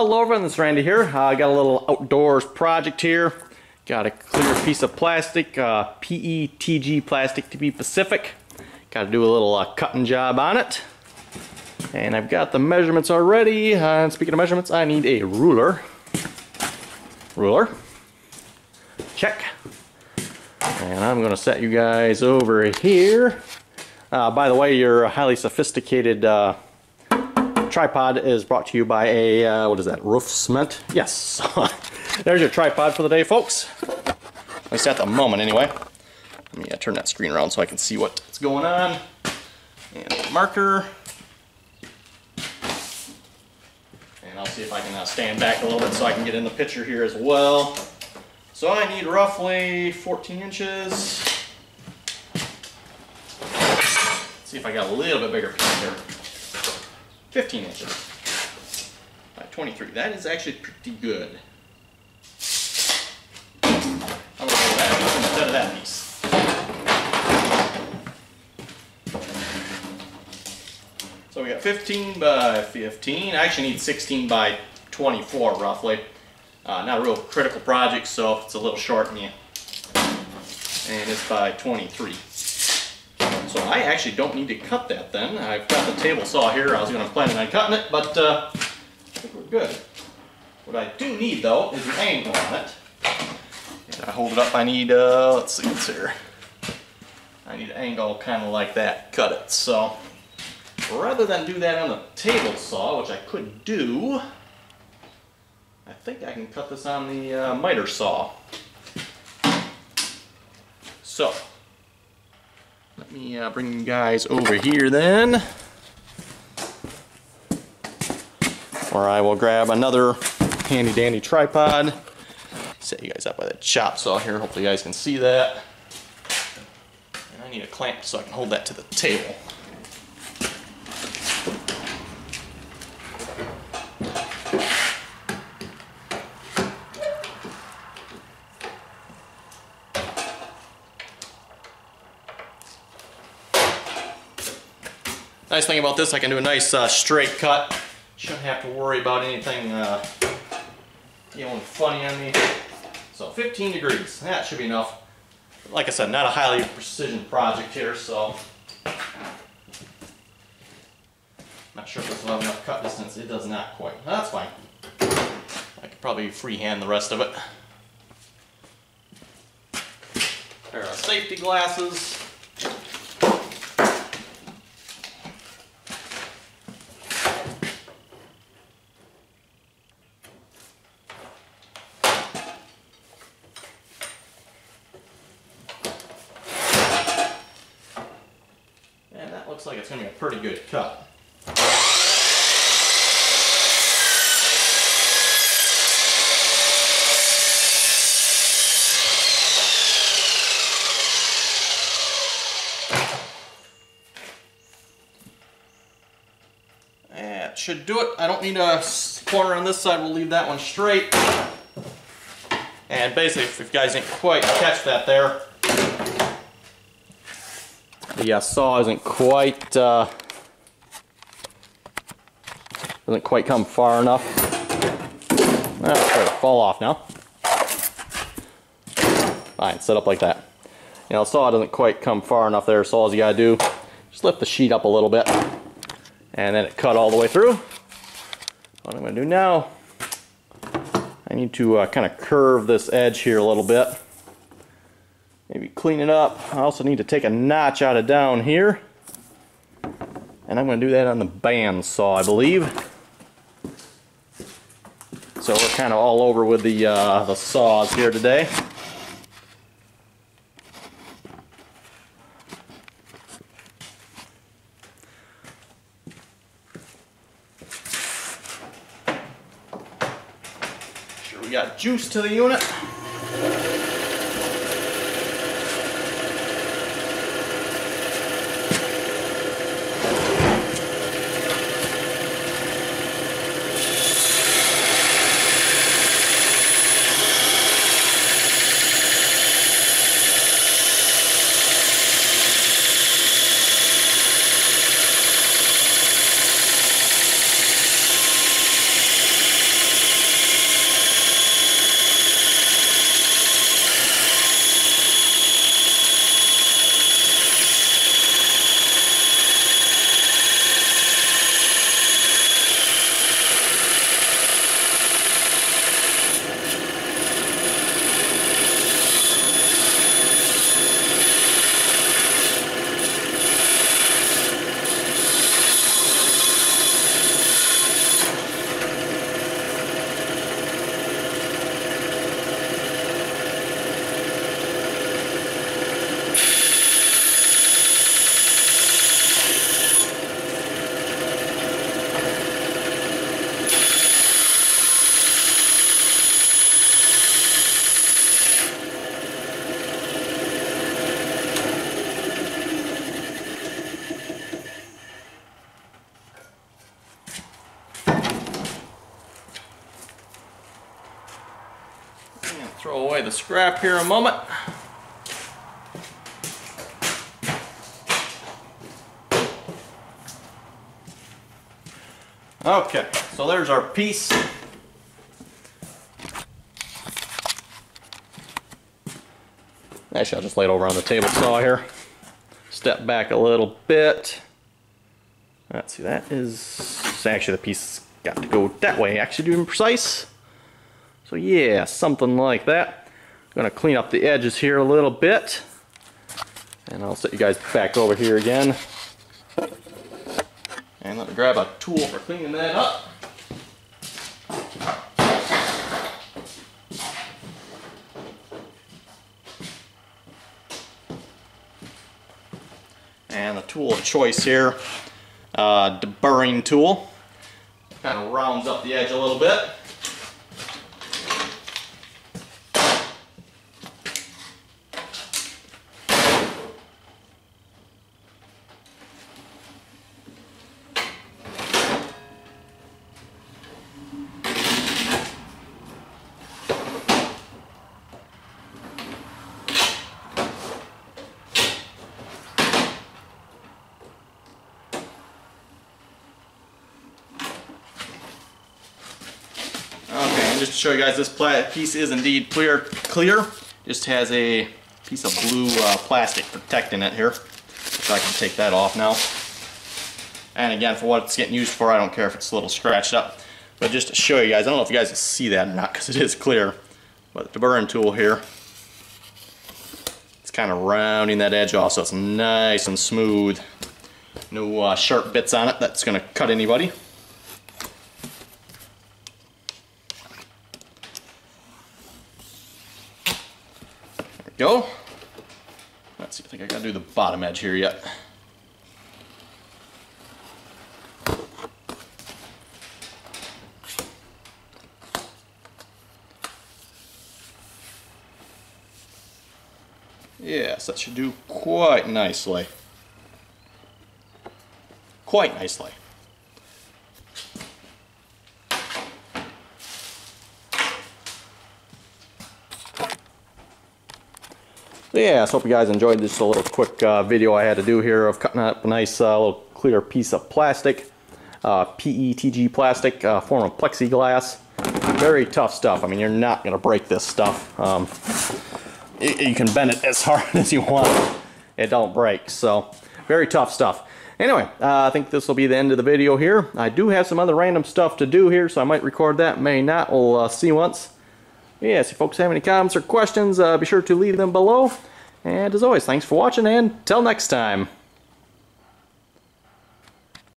Hello everyone, this is Randy here. Uh, I got a little outdoors project here. Got a clear piece of plastic, uh, PETG plastic to be Pacific. Got to do a little uh, cutting job on it. And I've got the measurements already. Uh, and speaking of measurements, I need a ruler. Ruler. Check. And I'm going to set you guys over here. Uh, by the way, your highly sophisticated uh, tripod is brought to you by a, uh, what is that, roof cement? Yes. There's your tripod for the day, folks. At least at the moment, anyway. Let me uh, turn that screen around so I can see what's going on. And marker. And I'll see if I can uh, stand back a little bit so I can get in the picture here as well. So I need roughly 14 inches. see if I got a little bit bigger piece here. 15 inches by 23. That is actually pretty good. I'm going to that instead of that piece. So we got 15 by 15. I actually need 16 by 24 roughly. Uh, not a real critical project, so it's a little short me. And it's by 23. So I actually don't need to cut that then. I've got the table saw here. I was going to plan on cutting it, but uh, I think we're good. What I do need though is an angle on it. And I hold it up, I need, uh, let's see what's here. I need an angle kind of like that, cut it. So rather than do that on the table saw, which I could do, I think I can cut this on the uh, miter saw. So let me uh, bring you guys over here then. Or I will grab another handy dandy tripod. Set you guys up by the chop saw here. Hopefully you guys can see that. And I need a clamp so I can hold that to the table. Nice thing about this, I can do a nice uh, straight cut. Shouldn't have to worry about anything uh, funny on me. So 15 degrees, that should be enough. Like I said, not a highly precision project here, so not sure if this will have enough cut distance. It does not quite. That's fine. I could probably freehand the rest of it. Pair of safety glasses. Like it's going to be a pretty good cut. That should do it. I don't need a corner on this side. We'll leave that one straight. And basically, if you guys didn't quite catch that there, the uh, saw isn't quite uh, doesn't quite come far enough. Oh, it's to fall off now. Fine, set up like that. You know, saw doesn't quite come far enough there, so all you gotta do, just lift the sheet up a little bit, and then it cut all the way through. What I'm gonna do now, I need to uh, kind of curve this edge here a little bit clean it up. I also need to take a notch out of down here. And I'm going to do that on the band saw, I believe. So we're kind of all over with the, uh, the saws here today. Sure we got juice to the unit. Throw away the scrap here a moment. Okay, so there's our piece. Actually, I'll just lay it over on the table saw here. Step back a little bit. Let's see, that is actually the piece got to go that way, actually to be precise. So yeah, something like that. I'm gonna clean up the edges here a little bit. And I'll set you guys back over here again. And let me grab a tool for cleaning that up. And the tool of choice here, uh, deburring tool. Kind of rounds up the edge a little bit. Okay, just to show you guys, this piece is indeed clear. Clear. Just has a piece of blue uh, plastic protecting it here. So I can take that off now. And again, for what it's getting used for, I don't care if it's a little scratched up. But just to show you guys, I don't know if you guys see that or not because it is clear. But the burring tool here, it's kind of rounding that edge off so it's nice and smooth. No uh, sharp bits on it that's going to cut anybody. Go. Let's see, I think I gotta do the bottom edge here yet. Yes, that should do quite nicely. Quite nicely. So yeah, so hope you guys enjoyed this little quick uh, video I had to do here of cutting up a nice uh, little clear piece of plastic, uh, PETG plastic, uh, form of plexiglass. Very tough stuff. I mean, you're not going to break this stuff. Um, you, you can bend it as hard as you want. It don't break. So, very tough stuff. Anyway, uh, I think this will be the end of the video here. I do have some other random stuff to do here, so I might record that, may not. We'll uh, see once. Yes, if folks have any comments or questions, uh, be sure to leave them below. And as always, thanks for watching, and till next time.